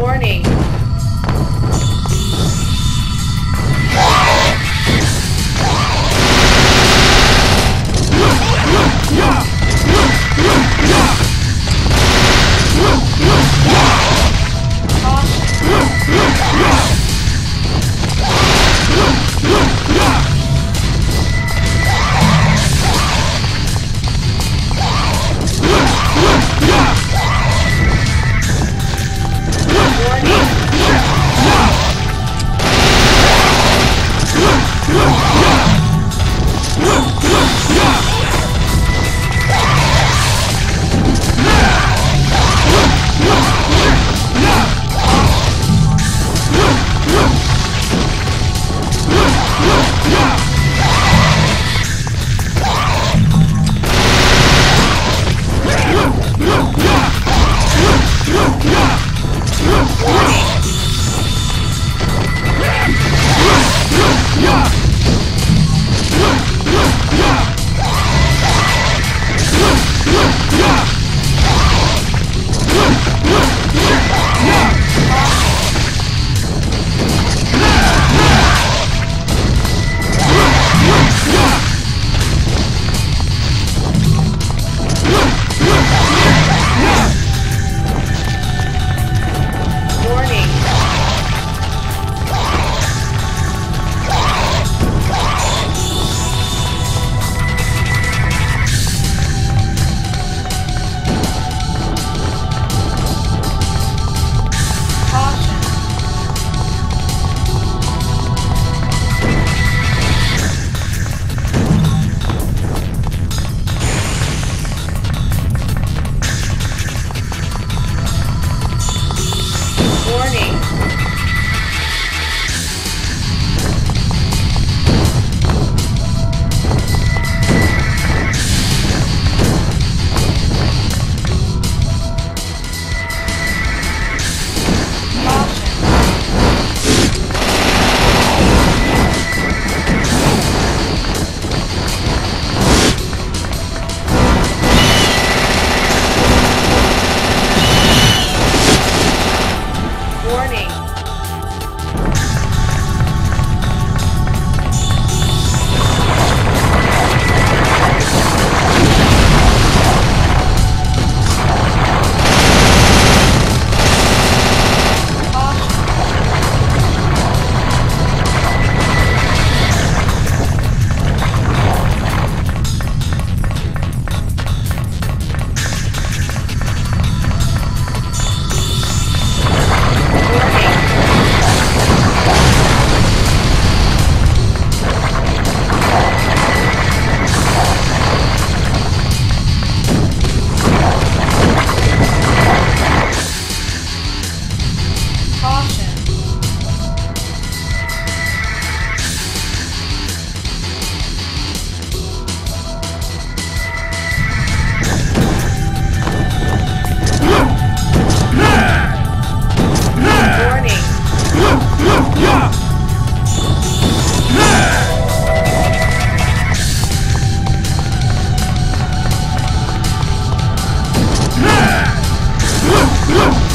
Warning. Look!